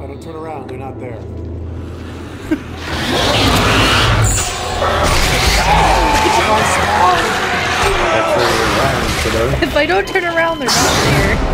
I don't turn around. They're not there. If I don't turn around, they're not there.